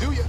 do ya.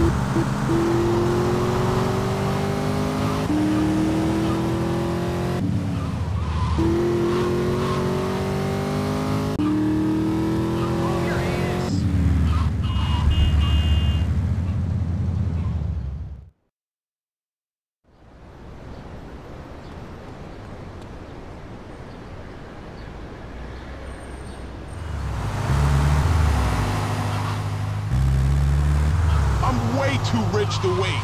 I'm way too rich